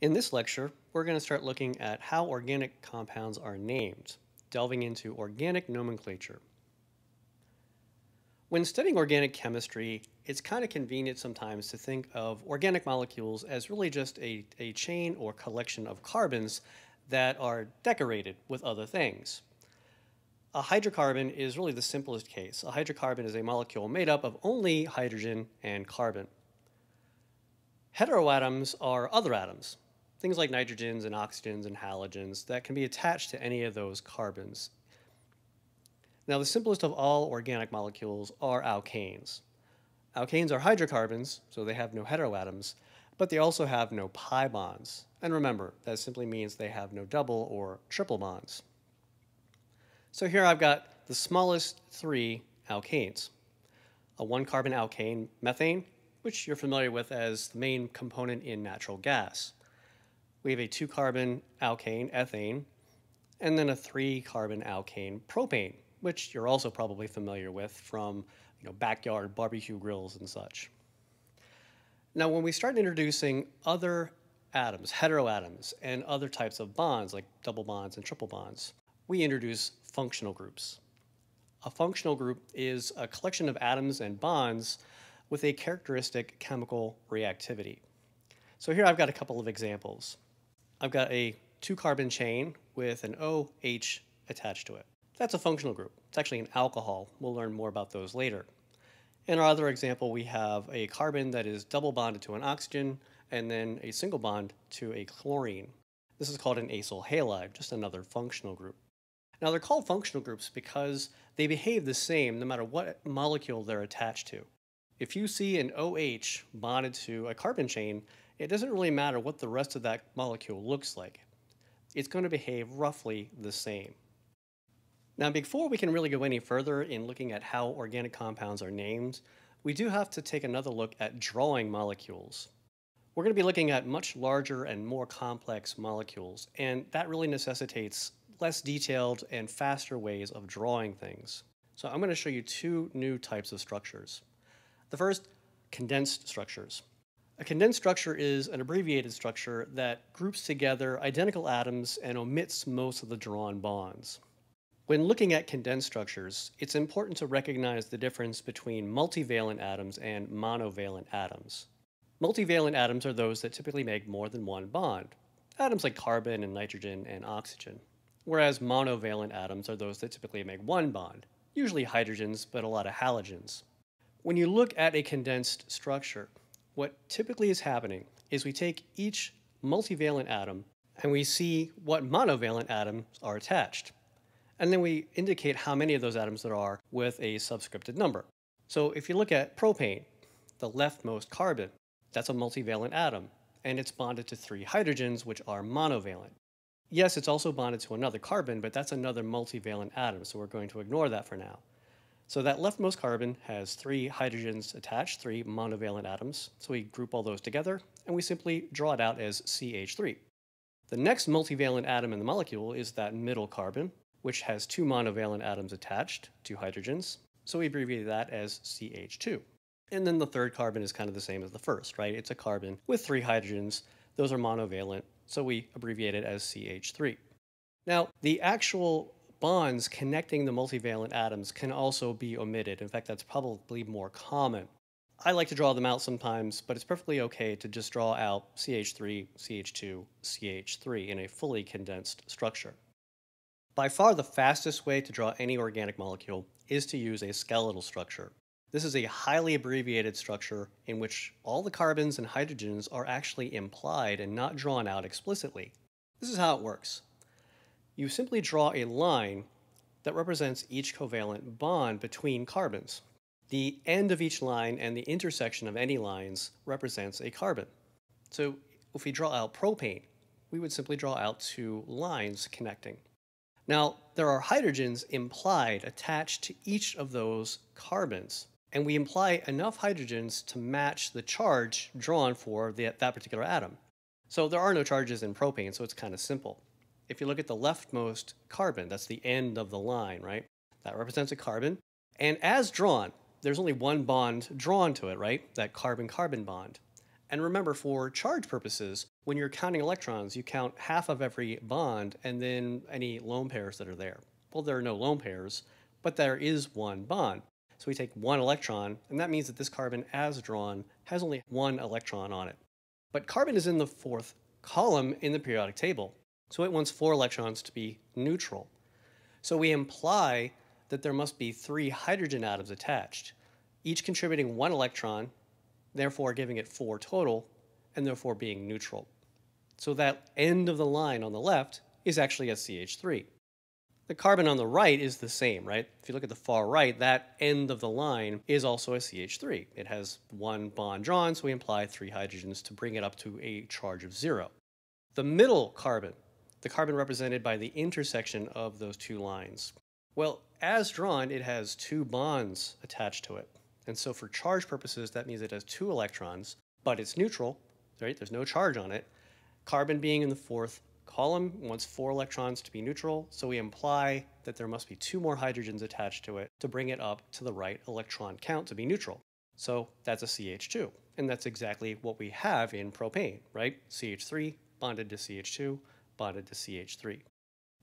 In this lecture, we're going to start looking at how organic compounds are named, delving into organic nomenclature. When studying organic chemistry, it's kind of convenient sometimes to think of organic molecules as really just a, a chain or collection of carbons that are decorated with other things. A hydrocarbon is really the simplest case. A hydrocarbon is a molecule made up of only hydrogen and carbon. Heteroatoms are other atoms, things like nitrogens and oxygens and halogens that can be attached to any of those carbons. Now, the simplest of all organic molecules are alkanes. Alkanes are hydrocarbons, so they have no heteroatoms, but they also have no pi bonds. And remember, that simply means they have no double or triple bonds. So here I've got the smallest three alkanes. A one carbon alkane, methane, which you're familiar with as the main component in natural gas. We have a two carbon alkane, ethane, and then a three carbon alkane, propane, which you're also probably familiar with from you know, backyard barbecue grills and such. Now, when we start introducing other atoms, heteroatoms, and other types of bonds like double bonds and triple bonds, we introduce functional groups. A functional group is a collection of atoms and bonds with a characteristic chemical reactivity. So here I've got a couple of examples. I've got a two carbon chain with an OH attached to it. That's a functional group. It's actually an alcohol. We'll learn more about those later. In our other example, we have a carbon that is double bonded to an oxygen and then a single bond to a chlorine. This is called an acyl halide, just another functional group. Now they're called functional groups because they behave the same no matter what molecule they're attached to. If you see an OH bonded to a carbon chain, it doesn't really matter what the rest of that molecule looks like. It's going to behave roughly the same. Now, before we can really go any further in looking at how organic compounds are named, we do have to take another look at drawing molecules. We're going to be looking at much larger and more complex molecules, and that really necessitates less detailed and faster ways of drawing things. So I'm going to show you two new types of structures. The first, condensed structures. A condensed structure is an abbreviated structure that groups together identical atoms and omits most of the drawn bonds. When looking at condensed structures, it's important to recognize the difference between multivalent atoms and monovalent atoms. Multivalent atoms are those that typically make more than one bond, atoms like carbon and nitrogen and oxygen, whereas monovalent atoms are those that typically make one bond, usually hydrogens, but a lot of halogens. When you look at a condensed structure, what typically is happening is we take each multivalent atom and we see what monovalent atoms are attached. And then we indicate how many of those atoms there are with a subscripted number. So if you look at propane, the leftmost carbon, that's a multivalent atom, and it's bonded to three hydrogens, which are monovalent. Yes, it's also bonded to another carbon, but that's another multivalent atom, so we're going to ignore that for now. So that leftmost carbon has three hydrogens attached, three monovalent atoms. So we group all those together and we simply draw it out as CH3. The next multivalent atom in the molecule is that middle carbon, which has two monovalent atoms attached, two hydrogens. So we abbreviate that as CH2. And then the third carbon is kind of the same as the first, right? It's a carbon with three hydrogens. Those are monovalent, so we abbreviate it as CH3. Now, the actual bonds connecting the multivalent atoms can also be omitted. In fact, that's probably more common. I like to draw them out sometimes, but it's perfectly okay to just draw out CH3, CH2, CH3 in a fully condensed structure. By far the fastest way to draw any organic molecule is to use a skeletal structure. This is a highly abbreviated structure in which all the carbons and hydrogens are actually implied and not drawn out explicitly. This is how it works you simply draw a line that represents each covalent bond between carbons. The end of each line and the intersection of any lines represents a carbon. So if we draw out propane, we would simply draw out two lines connecting. Now, there are hydrogens implied attached to each of those carbons, and we imply enough hydrogens to match the charge drawn for the, that particular atom. So there are no charges in propane, so it's kind of simple if you look at the leftmost carbon, that's the end of the line, right? That represents a carbon. And as drawn, there's only one bond drawn to it, right? That carbon-carbon bond. And remember, for charge purposes, when you're counting electrons, you count half of every bond and then any lone pairs that are there. Well, there are no lone pairs, but there is one bond. So we take one electron, and that means that this carbon, as drawn, has only one electron on it. But carbon is in the fourth column in the periodic table, so it wants four electrons to be neutral. So we imply that there must be three hydrogen atoms attached, each contributing one electron, therefore giving it four total, and therefore being neutral. So that end of the line on the left is actually a CH3. The carbon on the right is the same, right? If you look at the far right, that end of the line is also a CH3. It has one bond drawn, so we imply three hydrogens to bring it up to a charge of zero. The middle carbon, the carbon represented by the intersection of those two lines, well, as drawn, it has two bonds attached to it. And so for charge purposes, that means it has two electrons, but it's neutral, right? There's no charge on it. Carbon being in the fourth column wants four electrons to be neutral, so we imply that there must be two more hydrogens attached to it to bring it up to the right electron count to be neutral. So that's a CH2, and that's exactly what we have in propane, right? CH3 bonded to CH2, bonded to CH3.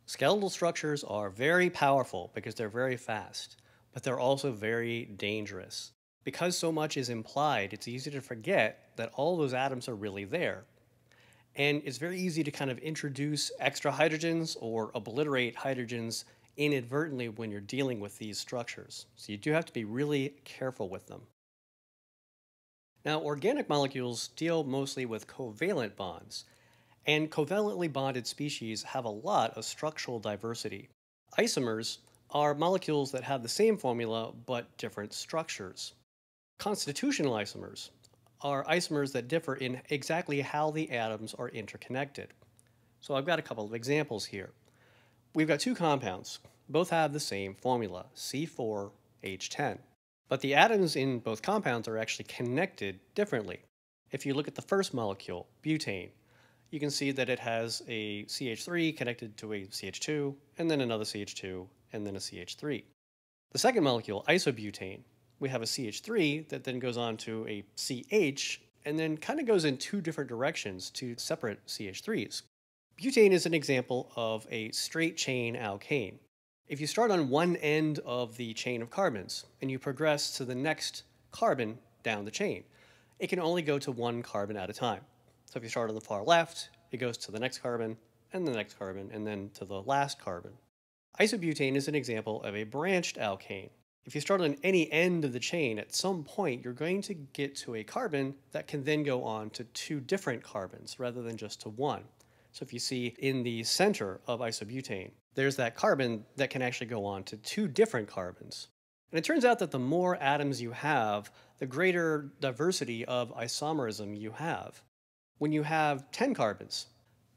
Skeletal structures are very powerful because they're very fast, but they're also very dangerous. Because so much is implied, it's easy to forget that all those atoms are really there. And it's very easy to kind of introduce extra hydrogens or obliterate hydrogens inadvertently when you're dealing with these structures. So you do have to be really careful with them. Now, organic molecules deal mostly with covalent bonds, and covalently bonded species have a lot of structural diversity. Isomers are molecules that have the same formula but different structures. Constitutional isomers are isomers that differ in exactly how the atoms are interconnected. So I've got a couple of examples here. We've got two compounds. Both have the same formula, C4H10. But the atoms in both compounds are actually connected differently. If you look at the first molecule, butane, you can see that it has a CH3 connected to a CH2, and then another CH2, and then a CH3. The second molecule, isobutane, we have a CH3 that then goes on to a CH, and then kind of goes in two different directions to separate CH3s. Butane is an example of a straight chain alkane. If you start on one end of the chain of carbons and you progress to the next carbon down the chain, it can only go to one carbon at a time. So if you start on the far left, it goes to the next carbon, and the next carbon, and then to the last carbon. Isobutane is an example of a branched alkane. If you start on any end of the chain, at some point you're going to get to a carbon that can then go on to two different carbons rather than just to one. So if you see in the center of isobutane, there's that carbon that can actually go on to two different carbons. And it turns out that the more atoms you have, the greater diversity of isomerism you have. When you have 10 carbons,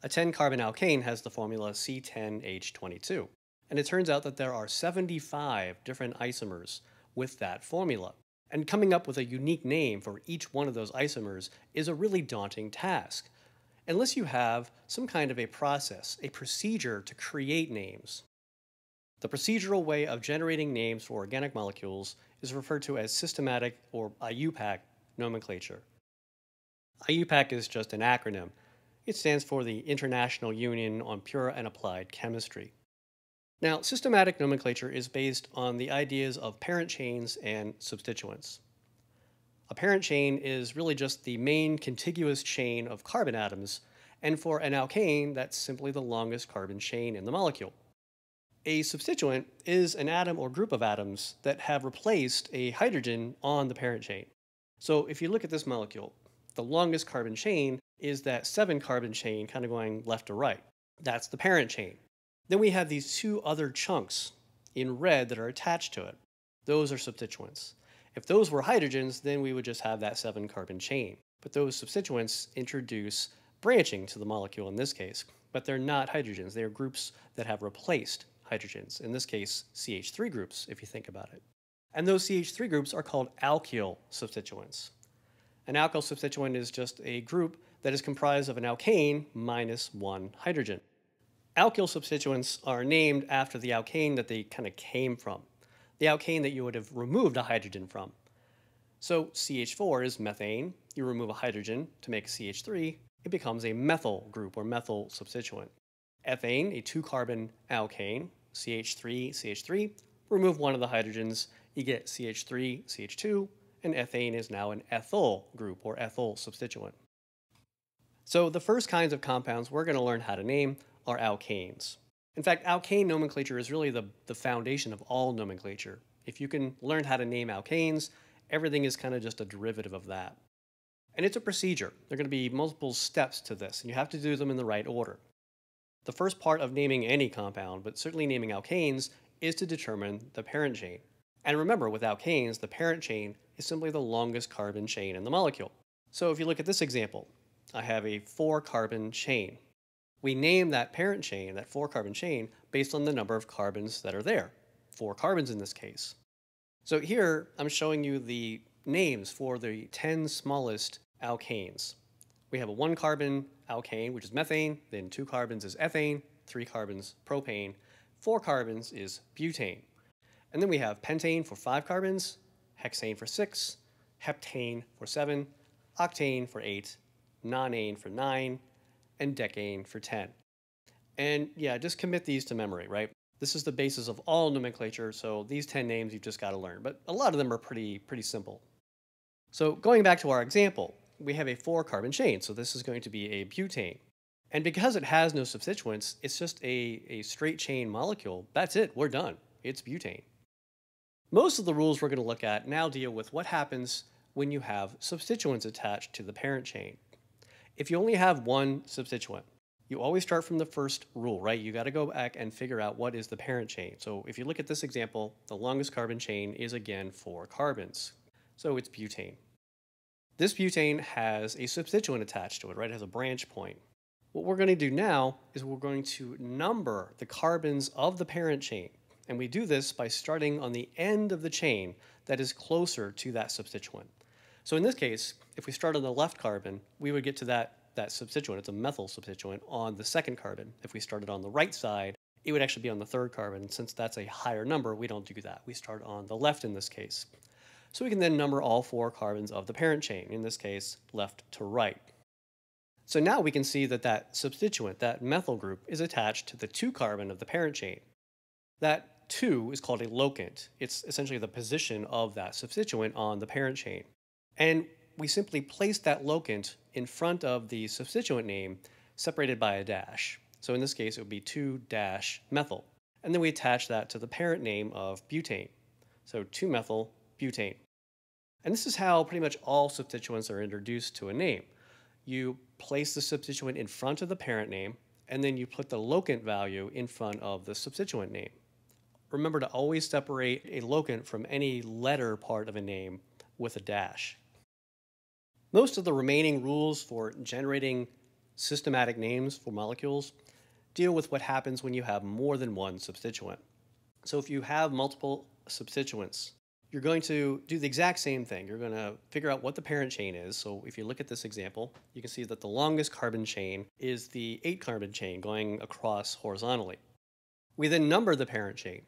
a 10 carbon alkane has the formula C10H22. And it turns out that there are 75 different isomers with that formula. And coming up with a unique name for each one of those isomers is a really daunting task, unless you have some kind of a process, a procedure to create names. The procedural way of generating names for organic molecules is referred to as systematic or IUPAC nomenclature. IUPAC is just an acronym. It stands for the International Union on Pure and Applied Chemistry. Now, systematic nomenclature is based on the ideas of parent chains and substituents. A parent chain is really just the main contiguous chain of carbon atoms, and for an alkane, that's simply the longest carbon chain in the molecule. A substituent is an atom or group of atoms that have replaced a hydrogen on the parent chain. So if you look at this molecule, the longest carbon chain is that seven carbon chain kind of going left to right. That's the parent chain. Then we have these two other chunks in red that are attached to it. Those are substituents. If those were hydrogens, then we would just have that seven carbon chain. But those substituents introduce branching to the molecule in this case, but they're not hydrogens. They are groups that have replaced hydrogens, in this case, CH3 groups, if you think about it. And those CH3 groups are called alkyl substituents. An alkyl substituent is just a group that is comprised of an alkane minus one hydrogen. Alkyl substituents are named after the alkane that they kind of came from, the alkane that you would have removed a hydrogen from. So CH4 is methane, you remove a hydrogen to make CH3, it becomes a methyl group or methyl substituent. Ethane, a two carbon alkane, CH3, CH3, remove one of the hydrogens, you get CH3, CH2, and ethane is now an ethyl group or ethyl substituent. So the first kinds of compounds we're going to learn how to name are alkanes. In fact, alkane nomenclature is really the, the foundation of all nomenclature. If you can learn how to name alkanes, everything is kind of just a derivative of that. And it's a procedure. There are going to be multiple steps to this, and you have to do them in the right order. The first part of naming any compound, but certainly naming alkanes, is to determine the parent chain. And remember, with alkanes, the parent chain is simply the longest carbon chain in the molecule. So if you look at this example, I have a four carbon chain. We name that parent chain, that four carbon chain, based on the number of carbons that are there. Four carbons in this case. So here, I'm showing you the names for the 10 smallest alkanes. We have a one carbon alkane, which is methane, then two carbons is ethane, three carbons propane, four carbons is butane. And then we have pentane for five carbons, hexane for six, heptane for seven, octane for eight, nonane for nine, and decane for 10. And yeah, just commit these to memory, right? This is the basis of all nomenclature, so these 10 names you've just got to learn, but a lot of them are pretty, pretty simple. So going back to our example, we have a four carbon chain, so this is going to be a butane. And because it has no substituents, it's just a, a straight chain molecule. That's it, we're done. It's butane. Most of the rules we're going to look at now deal with what happens when you have substituents attached to the parent chain. If you only have one substituent, you always start from the first rule, right? You got to go back and figure out what is the parent chain. So if you look at this example, the longest carbon chain is again four carbons. So it's butane. This butane has a substituent attached to it, right? It has a branch point. What we're going to do now is we're going to number the carbons of the parent chain. And we do this by starting on the end of the chain that is closer to that substituent. So in this case, if we start on the left carbon, we would get to that that substituent, it's a methyl substituent, on the second carbon. If we started on the right side, it would actually be on the third carbon. Since that's a higher number, we don't do that. We start on the left in this case. So we can then number all four carbons of the parent chain, in this case, left to right. So now we can see that that substituent, that methyl group, is attached to the 2 carbon of the parent chain. That 2 is called a locant. It's essentially the position of that substituent on the parent chain. And we simply place that locant in front of the substituent name separated by a dash. So in this case, it would be 2-methyl. And then we attach that to the parent name of butane. So 2-methyl butane. And this is how pretty much all substituents are introduced to a name. You place the substituent in front of the parent name, and then you put the locant value in front of the substituent name. Remember to always separate a locant from any letter part of a name with a dash. Most of the remaining rules for generating systematic names for molecules deal with what happens when you have more than one substituent. So if you have multiple substituents, you're going to do the exact same thing. You're going to figure out what the parent chain is. So if you look at this example, you can see that the longest carbon chain is the 8 carbon chain going across horizontally. We then number the parent chain.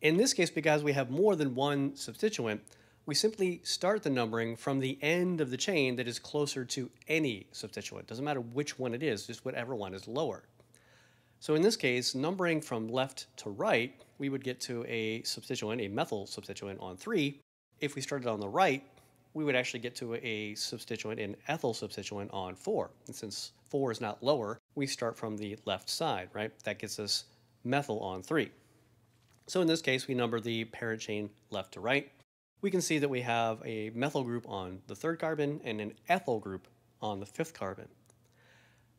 In this case, because we have more than one substituent, we simply start the numbering from the end of the chain that is closer to any substituent. Doesn't matter which one it is, just whatever one is lower. So in this case, numbering from left to right, we would get to a substituent, a methyl substituent on 3. If we started on the right, we would actually get to a substituent, an ethyl substituent on 4. And since 4 is not lower, we start from the left side, right? That gets us methyl on 3. So in this case, we number the parent chain left to right we can see that we have a methyl group on the third carbon and an ethyl group on the fifth carbon.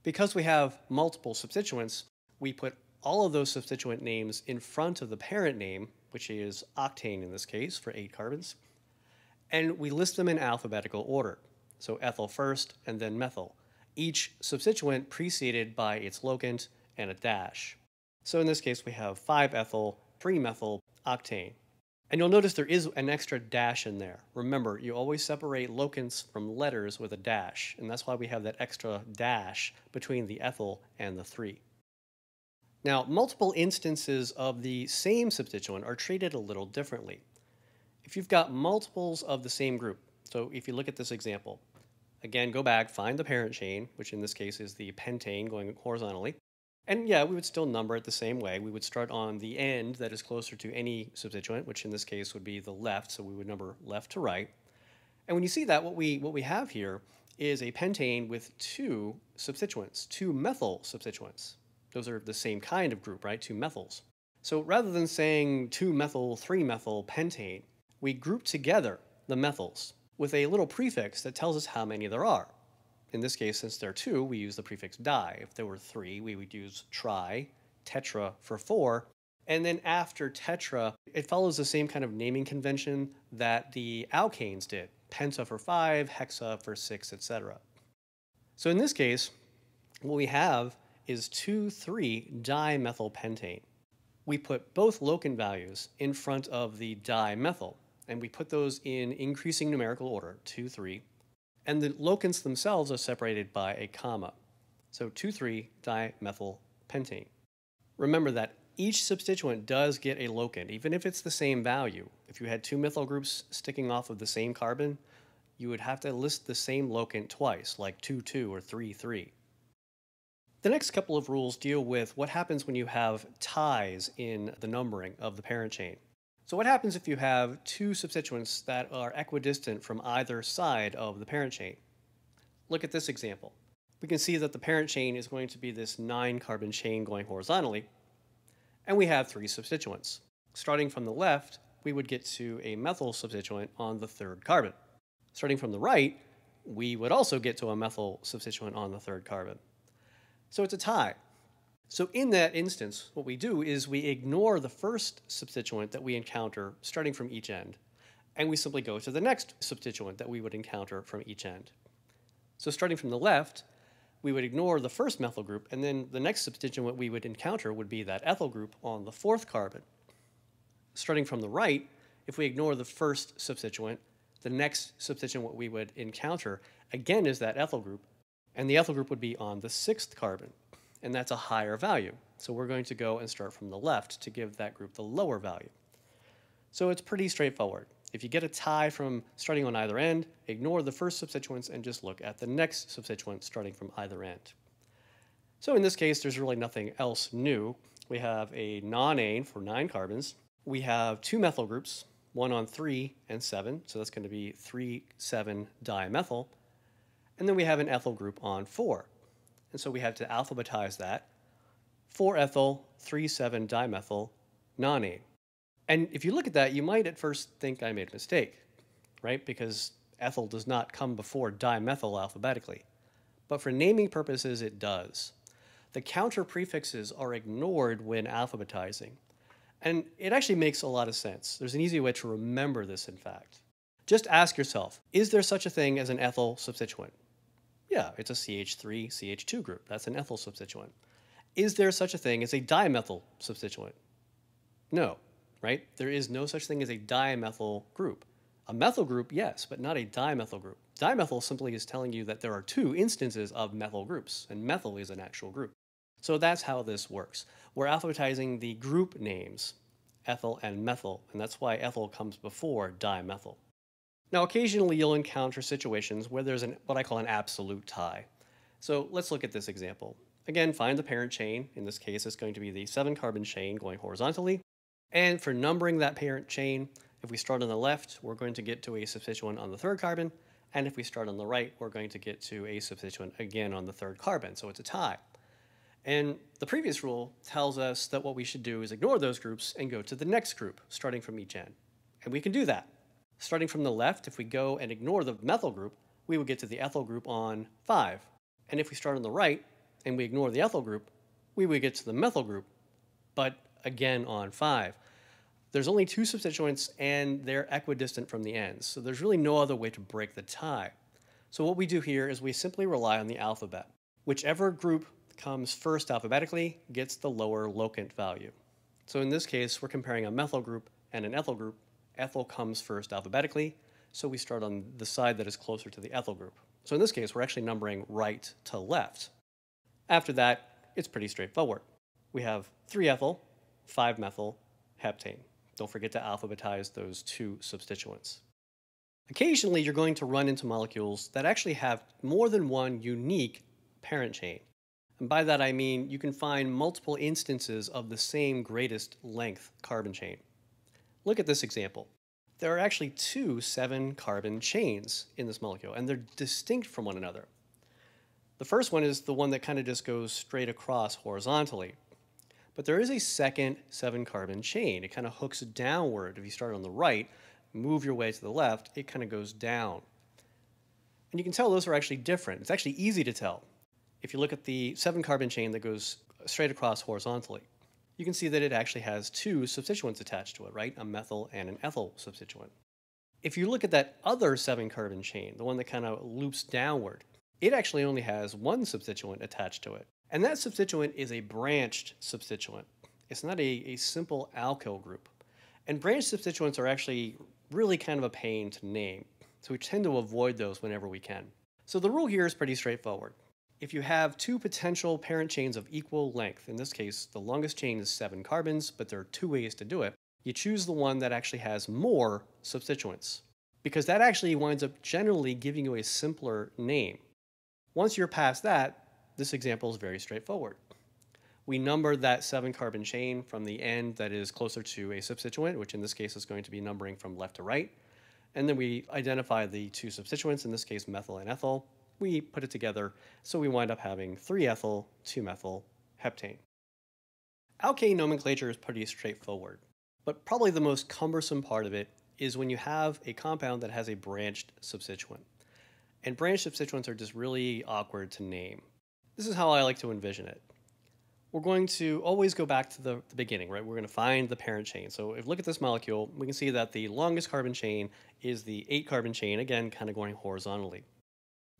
Because we have multiple substituents, we put all of those substituent names in front of the parent name, which is octane in this case for eight carbons, and we list them in alphabetical order. So ethyl first and then methyl. Each substituent preceded by its locant and a dash. So in this case, we have 5-ethyl, 3-methyl, octane. And you'll notice there is an extra dash in there. Remember, you always separate locants from letters with a dash, and that's why we have that extra dash between the ethyl and the 3. Now, multiple instances of the same substituent are treated a little differently. If you've got multiples of the same group, so if you look at this example, Again, go back, find the parent chain, which in this case is the pentane going horizontally. And yeah, we would still number it the same way. We would start on the end that is closer to any substituent, which in this case would be the left, so we would number left to right. And when you see that, what we, what we have here is a pentane with two substituents, two methyl substituents. Those are the same kind of group, right? Two methyls. So rather than saying 2-methyl, 3-methyl pentane, we group together the methyls with a little prefix that tells us how many there are. In this case, since there are two, we use the prefix di. If there were three, we would use tri, tetra for four. And then after tetra, it follows the same kind of naming convention that the alkanes did. Penta for five, hexa for six, etc. So in this case, what we have is 2,3-dimethylpentane. We put both locant values in front of the dimethyl, and we put those in increasing numerical order, 2, 3, and the locants themselves are separated by a comma. So 2,3-dimethylpentane. Remember that each substituent does get a locant, even if it's the same value. If you had two methyl groups sticking off of the same carbon, you would have to list the same locant twice, like 2,2 or 3,3. The next couple of rules deal with what happens when you have ties in the numbering of the parent chain. So what happens if you have two substituents that are equidistant from either side of the parent chain? Look at this example. We can see that the parent chain is going to be this nine carbon chain going horizontally, and we have three substituents. Starting from the left, we would get to a methyl substituent on the third carbon. Starting from the right, we would also get to a methyl substituent on the third carbon. So it's a tie. So in that instance, what we do is we ignore the first substituent that we encounter starting from each end, and we simply go to the next substituent that we would encounter from each end. So starting from the left, we would ignore the first methyl group, and then the next substituent what we would encounter would be that ethyl group on the fourth carbon. Starting from the right, if we ignore the first substituent, the next substituent what we would encounter again is that ethyl group, and the ethyl group would be on the sixth carbon, and that's a higher value. So we're going to go and start from the left to give that group the lower value. So it's pretty straightforward. If you get a tie from starting on either end, ignore the first substituents and just look at the next substituent starting from either end. So in this case, there's really nothing else new. We have a nonane for nine carbons. We have two methyl groups, one on 3 and 7, so that's going to be 3, 7 dimethyl. And then we have an ethyl group on 4. And so we have to alphabetize that. 4 ethyl, 3, 7 dimethyl, nonane. And if you look at that, you might at first think I made a mistake, right? Because ethyl does not come before dimethyl alphabetically. But for naming purposes, it does. The counter prefixes are ignored when alphabetizing. And it actually makes a lot of sense. There's an easy way to remember this, in fact. Just ask yourself, is there such a thing as an ethyl substituent? Yeah, it's a CH3, CH2 group. That's an ethyl substituent. Is there such a thing as a dimethyl substituent? No, right? There is no such thing as a dimethyl group. A methyl group, yes, but not a dimethyl group. Dimethyl simply is telling you that there are two instances of methyl groups, and methyl is an actual group. So that's how this works. We're alphabetizing the group names, ethyl and methyl, and that's why ethyl comes before dimethyl. Now, occasionally you'll encounter situations where there's an, what I call an absolute tie. So let's look at this example. Again, find the parent chain. In this case, it's going to be the seven carbon chain going horizontally. And for numbering that parent chain, if we start on the left, we're going to get to a substituent on the third carbon. And if we start on the right, we're going to get to a substituent again on the third carbon. So it's a tie. And the previous rule tells us that what we should do is ignore those groups and go to the next group, starting from each end. And we can do that. Starting from the left, if we go and ignore the methyl group, we would get to the ethyl group on 5. And if we start on the right and we ignore the ethyl group, we would get to the methyl group, but again on 5. There's only two substituents and they're equidistant from the ends, so there's really no other way to break the tie. So what we do here is we simply rely on the alphabet. Whichever group comes first alphabetically gets the lower locant value. So in this case, we're comparing a methyl group and an ethyl group. Ethyl comes first alphabetically, so we start on the side that is closer to the ethyl group. So in this case, we're actually numbering right to left. After that, it's pretty straightforward. We have 3-ethyl, 5-methyl, heptane. Don't forget to alphabetize those two substituents. Occasionally, you're going to run into molecules that actually have more than one unique parent chain. And by that I mean you can find multiple instances of the same greatest length carbon chain. Look at this example. There are actually two seven carbon chains in this molecule, and they're distinct from one another. The first one is the one that kind of just goes straight across horizontally. But there is a second seven carbon chain. It kind of hooks downward. If you start on the right, move your way to the left, it kind of goes down. And you can tell those are actually different. It's actually easy to tell. If you look at the seven carbon chain that goes straight across horizontally, you can see that it actually has two substituents attached to it, right? A methyl and an ethyl substituent. If you look at that other seven carbon chain, the one that kind of loops downward, it actually only has one substituent attached to it. And that substituent is a branched substituent. It's not a, a simple alkyl group. And branched substituents are actually really kind of a pain to name. So we tend to avoid those whenever we can. So the rule here is pretty straightforward. If you have two potential parent chains of equal length, in this case, the longest chain is seven carbons, but there are two ways to do it, you choose the one that actually has more substituents, because that actually winds up generally giving you a simpler name. Once you're past that, this example is very straightforward. We number that seven carbon chain from the end that is closer to a substituent, which in this case is going to be numbering from left to right. And then we identify the two substituents, in this case methyl and ethyl. We put it together, so we wind up having 3-ethyl, 2-methyl, heptane. Alkane nomenclature is pretty straightforward, but probably the most cumbersome part of it is when you have a compound that has a branched substituent. And branched substituents are just really awkward to name. This is how I like to envision it we're going to always go back to the, the beginning, right? We're going to find the parent chain. So if we look at this molecule, we can see that the longest carbon chain is the eight carbon chain, again, kind of going horizontally.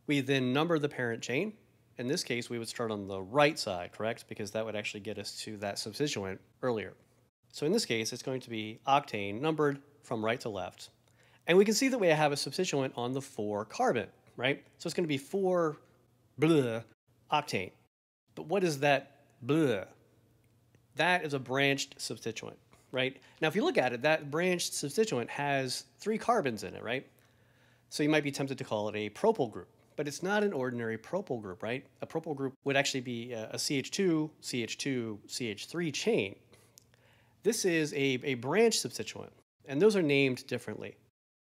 We then number the parent chain. In this case, we would start on the right side, correct? Because that would actually get us to that substituent earlier. So in this case, it's going to be octane numbered from right to left. And we can see that we have a substituent on the 4 carbon, right? So it's going to be 4 blah, octane. But what is that Bleh. That is a branched substituent, right? Now, if you look at it, that branched substituent has three carbons in it, right? So you might be tempted to call it a propyl group, but it's not an ordinary propyl group, right? A propyl group would actually be a CH2, CH2, CH3 chain. This is a, a branch substituent, and those are named differently.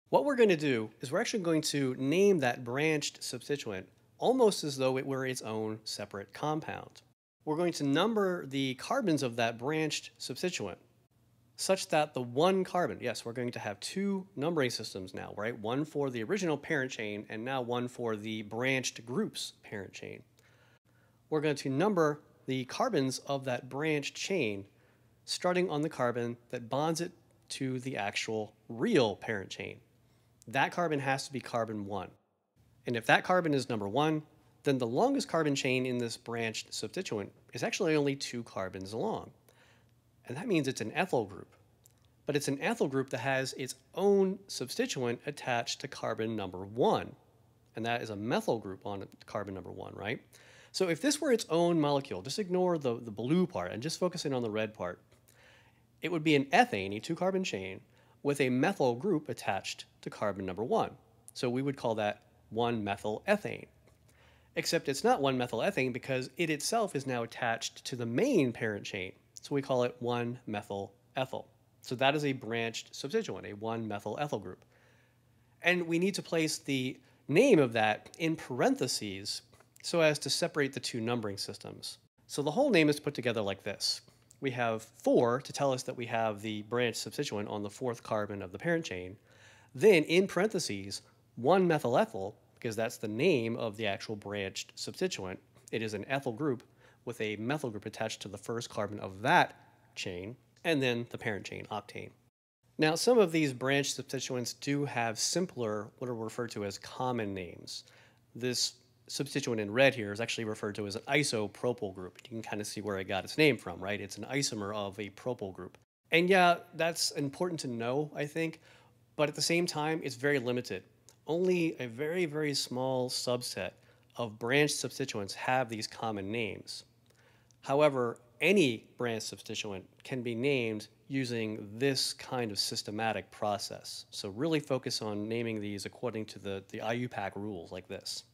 What we're going to do is we're actually going to name that branched substituent almost as though it were its own separate compound we're going to number the carbons of that branched substituent such that the one carbon, yes, we're going to have two numbering systems now, right? One for the original parent chain and now one for the branched group's parent chain. We're going to number the carbons of that branched chain starting on the carbon that bonds it to the actual real parent chain. That carbon has to be carbon 1. And if that carbon is number 1, then the longest carbon chain in this branched substituent is actually only two carbons long. And that means it's an ethyl group. But it's an ethyl group that has its own substituent attached to carbon number one. And that is a methyl group on carbon number one, right? So if this were its own molecule, just ignore the, the blue part and just focus in on the red part. It would be an ethane, a two carbon chain, with a methyl group attached to carbon number one. So we would call that 1 methyl ethane except it's not 1-methylethane because it itself is now attached to the main parent chain. So we call it 1-methyl ethyl. So that is a branched substituent, a 1-methyl ethyl group. And we need to place the name of that in parentheses so as to separate the two numbering systems. So the whole name is put together like this. We have 4 to tell us that we have the branched substituent on the fourth carbon of the parent chain. Then in parentheses, 1-methyl ethyl because that's the name of the actual branched substituent. It is an ethyl group with a methyl group attached to the first carbon of that chain, and then the parent chain, octane. Now, some of these branched substituents do have simpler, what are referred to as common names. This substituent in red here is actually referred to as an isopropyl group. You can kind of see where it got its name from, right? It's an isomer of a propyl group. And yeah, that's important to know, I think, but at the same time, it's very limited only a very, very small subset of branched substituents have these common names. However, any branched substituent can be named using this kind of systematic process. So really focus on naming these according to the, the IUPAC rules like this.